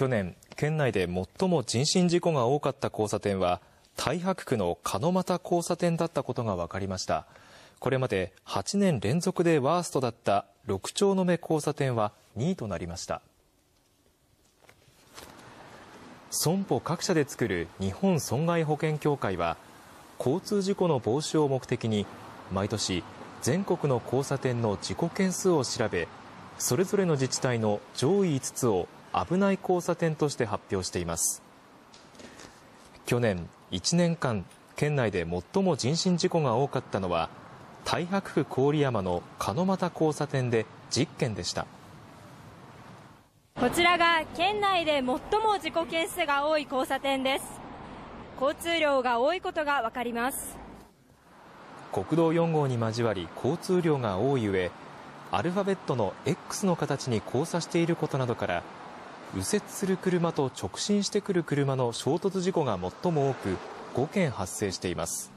去年県内で最も人身事故が多かった交差点は太白区の鹿俣交差点だったことが分かりました。これまで8年連続でワーストだった六丁目交差点は2位となりました。損保各社で作る日本損害保険協会は交通事故の防止を目的に毎年全国の交差点の事故件数を調べそれぞれの自治体の上位5つを危ない交差点として発表しています。去年1年間県内で最も人身事故が多かったのは太白区郡山の鹿俣交差点で10件でした。こちらが県内で最も事故件数が多い交差点です。交通量が多いことが分かります。国道4号に交わり交通量が多い上アルファベットの X の形に交差していることなどから右折する車と直進してくる車の衝突事故が最も多く5件発生しています。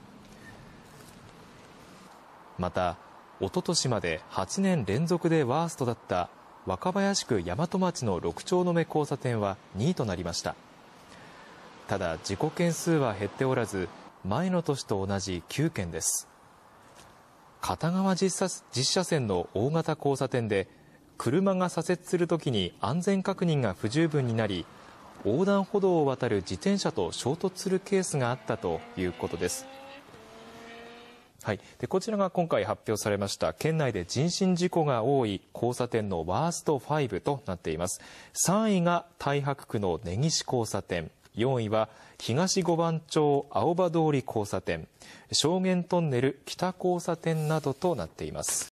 またおととしまで8年連続でワーストだった若林区大和町の六丁目交差点は2位となりました。ただ事故件数は減っておらず前の年と同じ9件です。片側実車線の大型交差点で車が左折するときに安全確認が不十分になり横断歩道を渡る自転車と衝突するケースがあったということです。はい、でこちらが今回発表されました県内で人身事故が多い交差点のワースト5となっています。3位が太白区の根岸交差点。4位は東五番町青葉通り交差点。正源トンネル北交差点などとなっています。